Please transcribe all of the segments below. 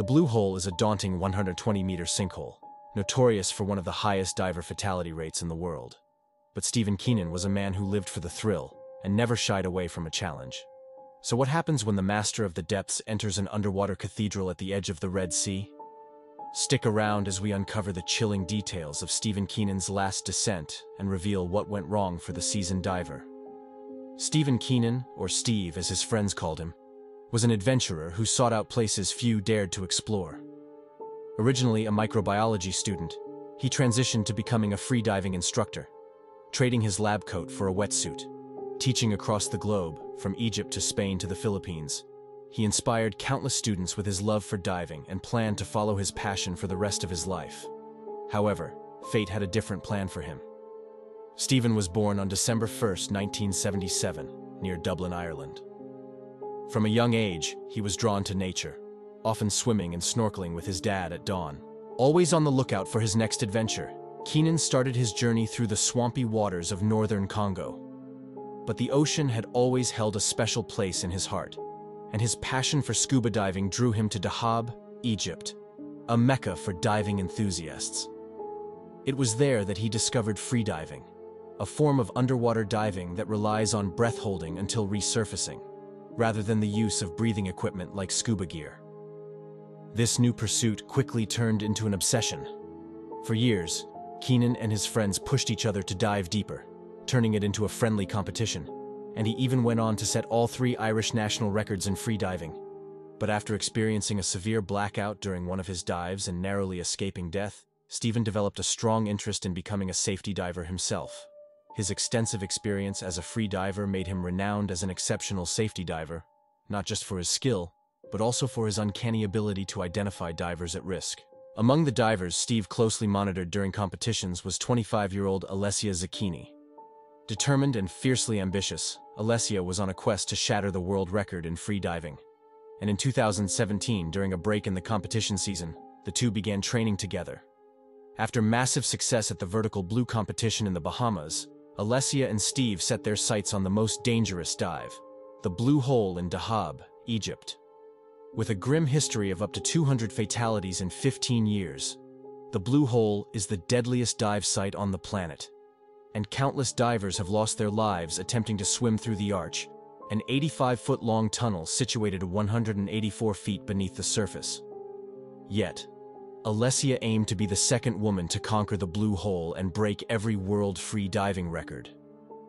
The Blue Hole is a daunting 120-meter sinkhole, notorious for one of the highest diver fatality rates in the world. But Stephen Keenan was a man who lived for the thrill and never shied away from a challenge. So what happens when the master of the depths enters an underwater cathedral at the edge of the Red Sea? Stick around as we uncover the chilling details of Stephen Keenan's last descent and reveal what went wrong for the seasoned diver. Stephen Keenan, or Steve as his friends called him, was an adventurer who sought out places few dared to explore. Originally a microbiology student, he transitioned to becoming a freediving instructor, trading his lab coat for a wetsuit, teaching across the globe, from Egypt to Spain to the Philippines, he inspired countless students with his love for diving and planned to follow his passion for the rest of his life. However, fate had a different plan for him. Stephen was born on December 1, 1977, near Dublin, Ireland. From a young age, he was drawn to nature, often swimming and snorkeling with his dad at dawn. Always on the lookout for his next adventure, Keenan started his journey through the swampy waters of northern Congo. But the ocean had always held a special place in his heart and his passion for scuba diving drew him to Dahab, Egypt, a mecca for diving enthusiasts. It was there that he discovered freediving, a form of underwater diving that relies on breath holding until resurfacing, rather than the use of breathing equipment like scuba gear. This new pursuit quickly turned into an obsession. For years, Keenan and his friends pushed each other to dive deeper, turning it into a friendly competition and he even went on to set all three Irish national records in freediving. But after experiencing a severe blackout during one of his dives and narrowly escaping death, Stephen developed a strong interest in becoming a safety diver himself. His extensive experience as a free diver made him renowned as an exceptional safety diver, not just for his skill, but also for his uncanny ability to identify divers at risk. Among the divers Steve closely monitored during competitions was 25-year-old Alessia Zecchini, Determined and fiercely ambitious, Alessia was on a quest to shatter the world record in free diving. And in 2017, during a break in the competition season, the two began training together. After massive success at the vertical blue competition in the Bahamas, Alessia and Steve set their sights on the most dangerous dive, the Blue Hole in Dahab, Egypt. With a grim history of up to 200 fatalities in 15 years, the Blue Hole is the deadliest dive site on the planet and countless divers have lost their lives attempting to swim through the arch, an 85-foot-long tunnel situated 184 feet beneath the surface. Yet, Alessia aimed to be the second woman to conquer the Blue Hole and break every world free diving record.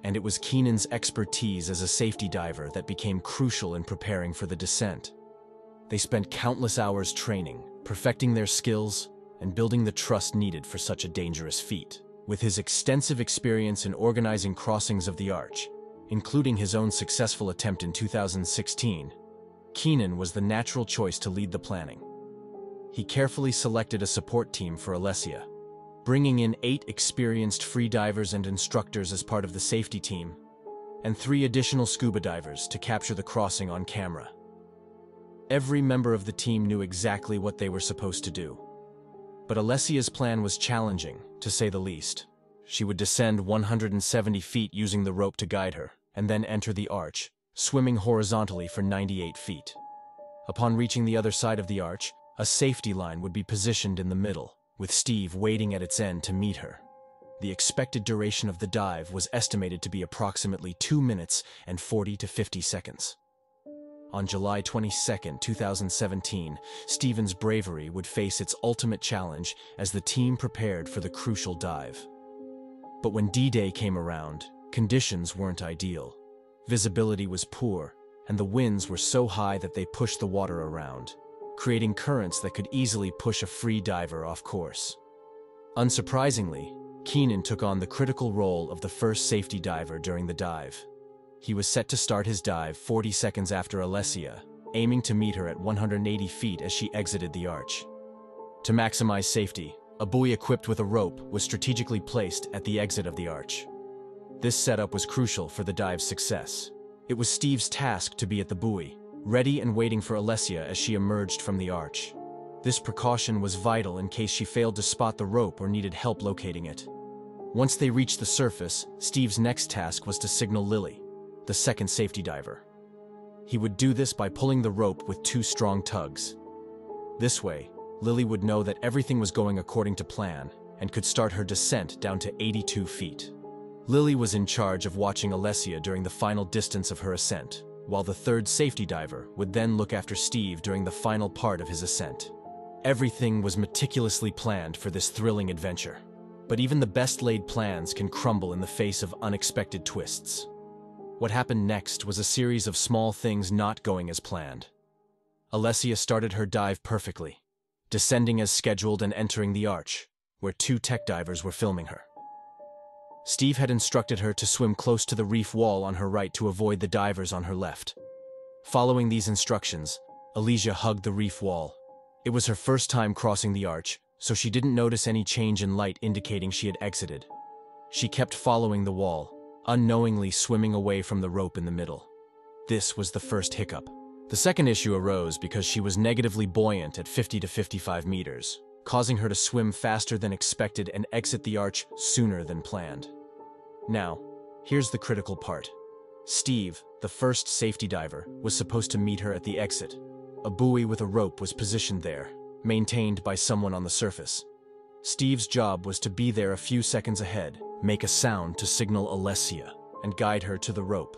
And it was Keenan's expertise as a safety diver that became crucial in preparing for the descent. They spent countless hours training, perfecting their skills, and building the trust needed for such a dangerous feat. With his extensive experience in organizing crossings of the Arch, including his own successful attempt in 2016, Keenan was the natural choice to lead the planning. He carefully selected a support team for Alessia, bringing in eight experienced free divers and instructors as part of the safety team, and three additional scuba divers to capture the crossing on camera. Every member of the team knew exactly what they were supposed to do. But Alessia's plan was challenging, to say the least. She would descend 170 feet using the rope to guide her, and then enter the arch, swimming horizontally for 98 feet. Upon reaching the other side of the arch, a safety line would be positioned in the middle, with Steve waiting at its end to meet her. The expected duration of the dive was estimated to be approximately 2 minutes and 40 to 50 seconds. On July 22, 2017, Stephen's bravery would face its ultimate challenge as the team prepared for the crucial dive. But when D-Day came around, conditions weren't ideal. Visibility was poor, and the winds were so high that they pushed the water around, creating currents that could easily push a free diver off course. Unsurprisingly, Keenan took on the critical role of the first safety diver during the dive. He was set to start his dive 40 seconds after Alessia, aiming to meet her at 180 feet as she exited the arch. To maximize safety, a buoy equipped with a rope was strategically placed at the exit of the arch. This setup was crucial for the dive's success. It was Steve's task to be at the buoy, ready and waiting for Alessia as she emerged from the arch. This precaution was vital in case she failed to spot the rope or needed help locating it. Once they reached the surface, Steve's next task was to signal Lily, the second safety diver. He would do this by pulling the rope with two strong tugs. This way, Lily would know that everything was going according to plan and could start her descent down to 82 feet. Lily was in charge of watching Alessia during the final distance of her ascent, while the third safety diver would then look after Steve during the final part of his ascent. Everything was meticulously planned for this thrilling adventure. But even the best laid plans can crumble in the face of unexpected twists. What happened next was a series of small things not going as planned. Alessia started her dive perfectly, descending as scheduled and entering the arch, where two tech divers were filming her. Steve had instructed her to swim close to the reef wall on her right to avoid the divers on her left. Following these instructions, Alessia hugged the reef wall. It was her first time crossing the arch, so she didn't notice any change in light indicating she had exited. She kept following the wall, unknowingly swimming away from the rope in the middle. This was the first hiccup. The second issue arose because she was negatively buoyant at 50 to 55 meters causing her to swim faster than expected and exit the arch sooner than planned. Now, here's the critical part. Steve, the first safety diver, was supposed to meet her at the exit. A buoy with a rope was positioned there, maintained by someone on the surface. Steve's job was to be there a few seconds ahead, make a sound to signal Alessia, and guide her to the rope.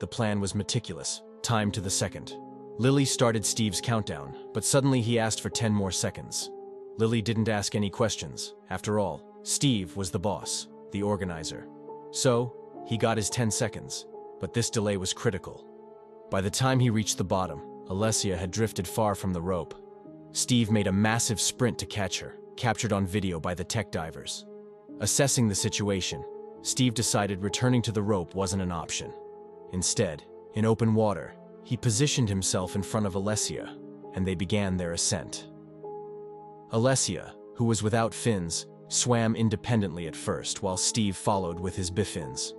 The plan was meticulous, timed to the second. Lily started Steve's countdown, but suddenly he asked for 10 more seconds. Lily didn't ask any questions. After all, Steve was the boss, the organizer. So, he got his 10 seconds, but this delay was critical. By the time he reached the bottom, Alessia had drifted far from the rope. Steve made a massive sprint to catch her, captured on video by the tech divers. Assessing the situation, Steve decided returning to the rope wasn't an option. Instead, in open water, he positioned himself in front of Alessia, and they began their ascent. Alessia, who was without fins, swam independently at first while Steve followed with his bifins.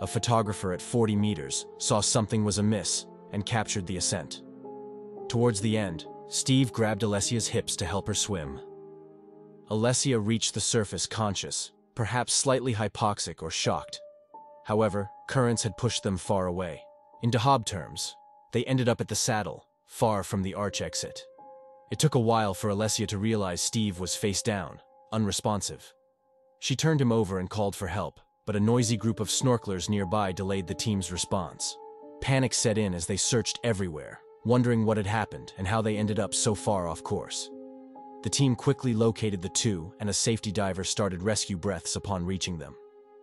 A photographer at 40 meters saw something was amiss and captured the ascent. Towards the end, Steve grabbed Alessia's hips to help her swim. Alessia reached the surface conscious, perhaps slightly hypoxic or shocked. However, currents had pushed them far away. In Dahab terms, they ended up at the saddle, far from the arch exit. It took a while for Alessia to realize Steve was face down, unresponsive. She turned him over and called for help, but a noisy group of snorkelers nearby delayed the team's response. Panic set in as they searched everywhere, wondering what had happened and how they ended up so far off course. The team quickly located the two, and a safety diver started rescue breaths upon reaching them.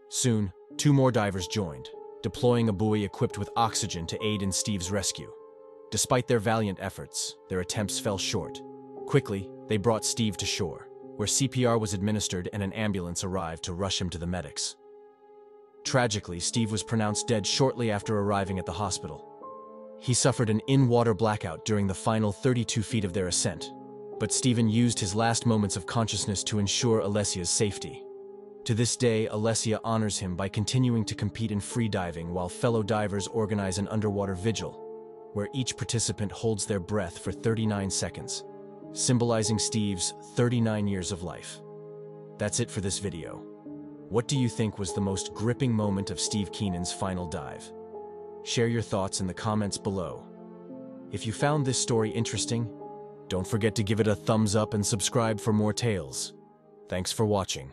Soon, two more divers joined, deploying a buoy equipped with oxygen to aid in Steve's rescue. Despite their valiant efforts, their attempts fell short. Quickly, they brought Steve to shore, where CPR was administered and an ambulance arrived to rush him to the medics. Tragically, Steve was pronounced dead shortly after arriving at the hospital. He suffered an in-water blackout during the final 32 feet of their ascent, but Stephen used his last moments of consciousness to ensure Alessia's safety. To this day, Alessia honors him by continuing to compete in freediving while fellow divers organize an underwater vigil where each participant holds their breath for 39 seconds, symbolizing Steve's 39 years of life. That's it for this video. What do you think was the most gripping moment of Steve Keenan's final dive? Share your thoughts in the comments below. If you found this story interesting, don't forget to give it a thumbs up and subscribe for more tales. Thanks for watching.